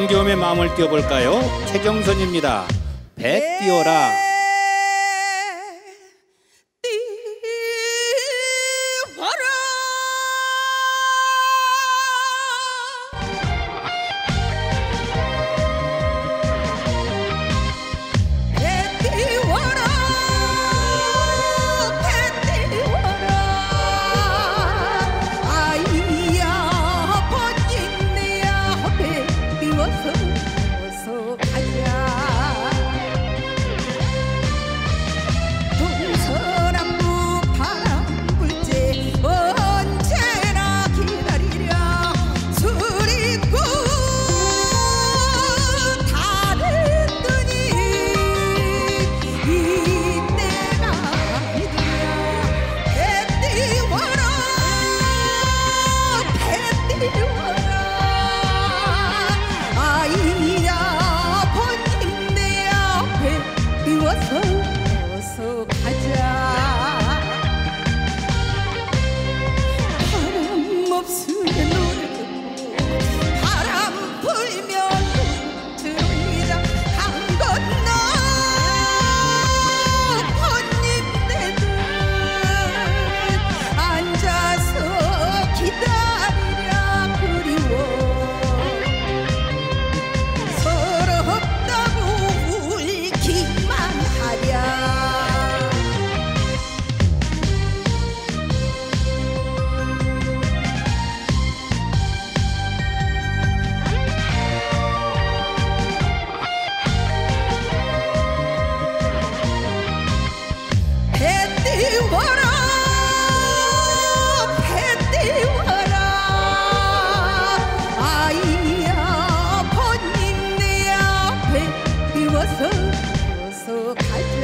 힘겨움에 마음을 띄워볼까요? 최경선입니다. 배 띄워라. 어서 어서 갈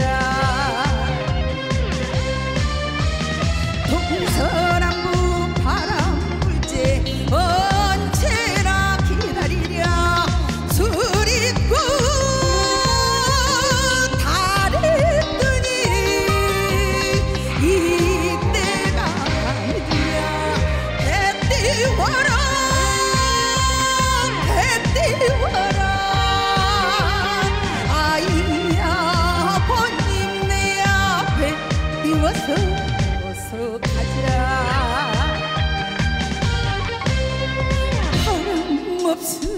어서 어서 가자 바람 없음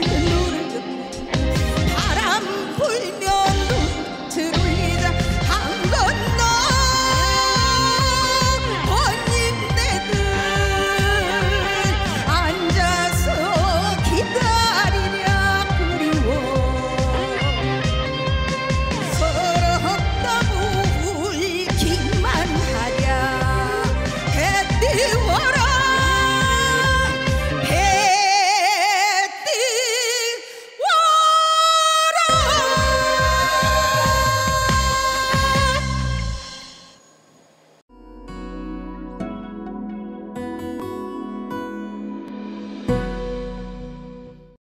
दिल